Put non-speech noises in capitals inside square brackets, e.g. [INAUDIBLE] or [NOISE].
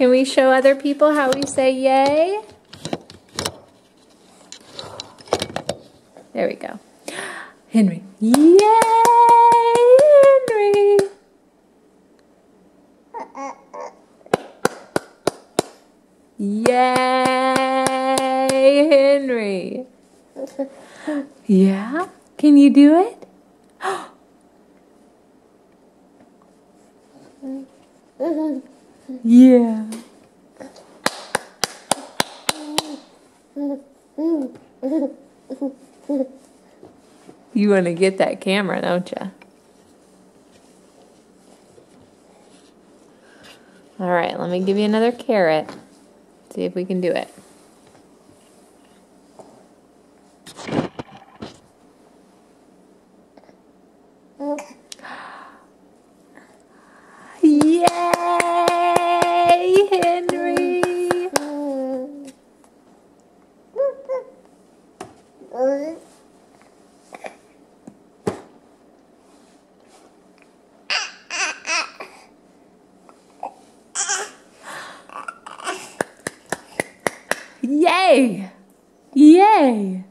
Can we show other people how we say yay? There we go. Henry. Yay, Henry. Yay, Henry. Yeah? Can you do it? [LAUGHS] yeah. You want to get that camera, don't you? All right, let me give you another carrot. See if we can do it. Yay, Henry! Yay! Yay!